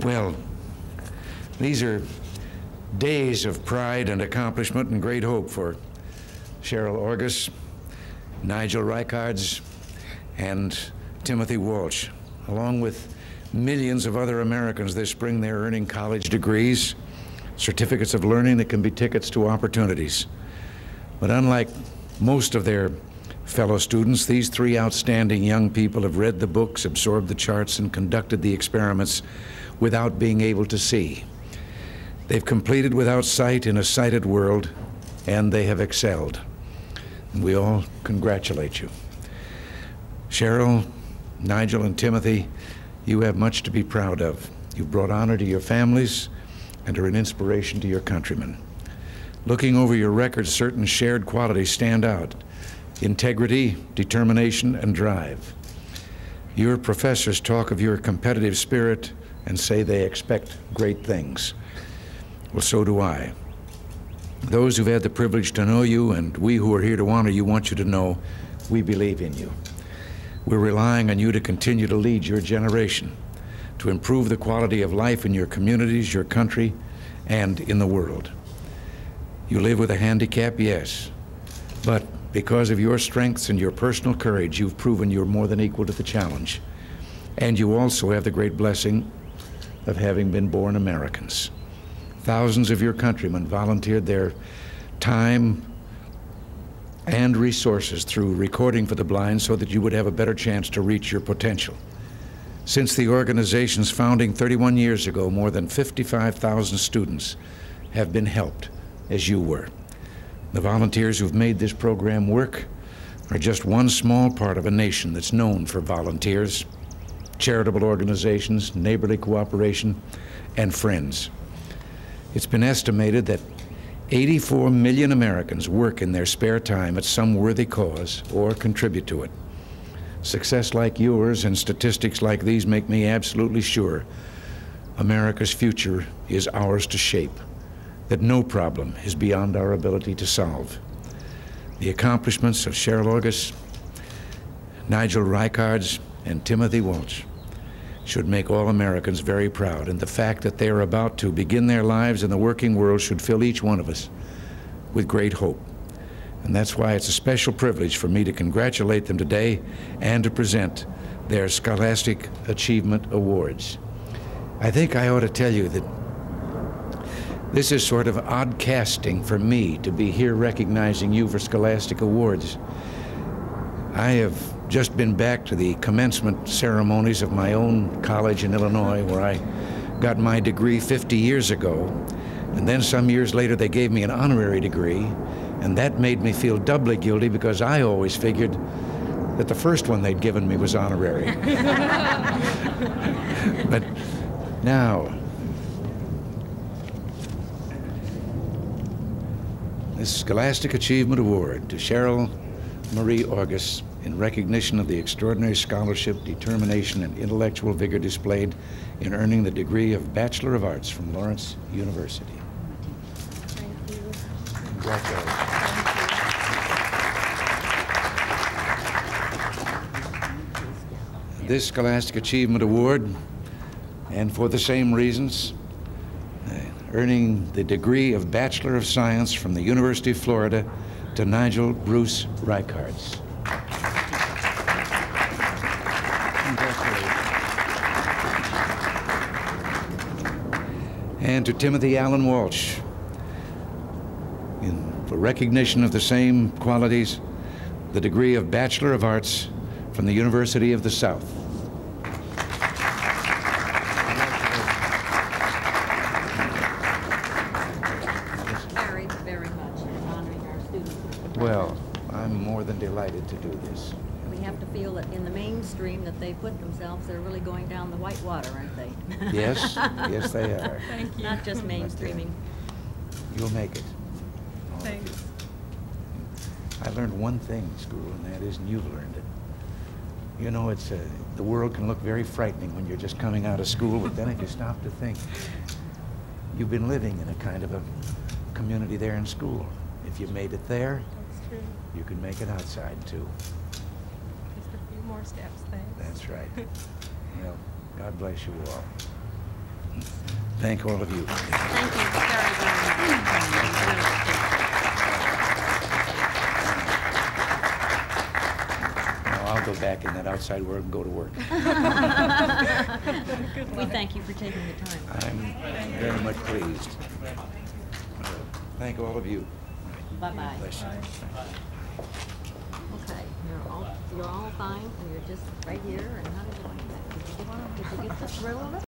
Well, these are days of pride and accomplishment and great hope for Cheryl Orgas, Nigel Richards, and Timothy Walsh, along with millions of other Americans this spring. They're earning college degrees, certificates of learning that can be tickets to opportunities. But unlike most of their fellow students, these three outstanding young people have read the books, absorbed the charts, and conducted the experiments without being able to see. They've completed without sight in a sighted world, and they have excelled. We all congratulate you. Cheryl, Nigel, and Timothy, you have much to be proud of. You've brought honor to your families and are an inspiration to your countrymen. Looking over your records, certain shared qualities stand out integrity, determination, and drive. Your professors talk of your competitive spirit and say they expect great things. Well, so do I. Those who've had the privilege to know you and we who are here to honor you want you to know we believe in you. We're relying on you to continue to lead your generation, to improve the quality of life in your communities, your country, and in the world. You live with a handicap, yes, but because of your strengths and your personal courage, you've proven you're more than equal to the challenge. And you also have the great blessing of having been born Americans. Thousands of your countrymen volunteered their time and resources through recording for the blind so that you would have a better chance to reach your potential. Since the organization's founding 31 years ago, more than 55,000 students have been helped, as you were. The volunteers who've made this program work are just one small part of a nation that's known for volunteers, charitable organizations, neighborly cooperation, and friends. It's been estimated that 84 million Americans work in their spare time at some worthy cause or contribute to it. Success like yours and statistics like these make me absolutely sure America's future is ours to shape, that no problem is beyond our ability to solve. The accomplishments of Cheryl Orgas, Nigel Richards, and Timothy Walsh should make all Americans very proud, and the fact that they are about to begin their lives in the working world should fill each one of us with great hope. And that's why it's a special privilege for me to congratulate them today and to present their Scholastic Achievement Awards. I think I ought to tell you that this is sort of odd casting for me to be here recognizing you for Scholastic Awards. I have just been back to the commencement ceremonies of my own college in Illinois where I got my degree 50 years ago. And then some years later, they gave me an honorary degree. And that made me feel doubly guilty because I always figured that the first one they'd given me was honorary. but now, this Scholastic Achievement Award to Cheryl Marie Orgas in recognition of the extraordinary scholarship, determination, and intellectual vigor displayed in earning the degree of Bachelor of Arts from Lawrence University. Thank you. Congratulations. This Scholastic Achievement Award, and for the same reasons, uh, earning the degree of Bachelor of Science from the University of Florida to Nigel Bruce Richards. and to Timothy Allen Walsh in, for recognition of the same qualities, the degree of Bachelor of Arts from the University of the South. Very, very much honoring our students. Well, I'm more than delighted to do this. We have to feel that in the mainstream that they put themselves, they're really going down the white water, aren't they? Yes, yes, they are. Thank you. Not just mainstreaming. You'll make it. All of Thanks. I learned one thing in school, and that is, and you've learned it. You know, it's uh, the world can look very frightening when you're just coming out of school, but then if you stop to think, you've been living in a kind of a community there in school. If you made it there, That's true. you can make it outside too. Just more steps, thanks. That's right. well, God bless you all. Thank all of you. Thank you very, very much. Now I'll go back in that outside world and go to work. We thank you for taking the time. I'm very much pleased. Thank all of you. Bye-bye. Okay, you're all, you're all fine, and you're just right here, and how did you like that? Did you get, did you get the thrill of it?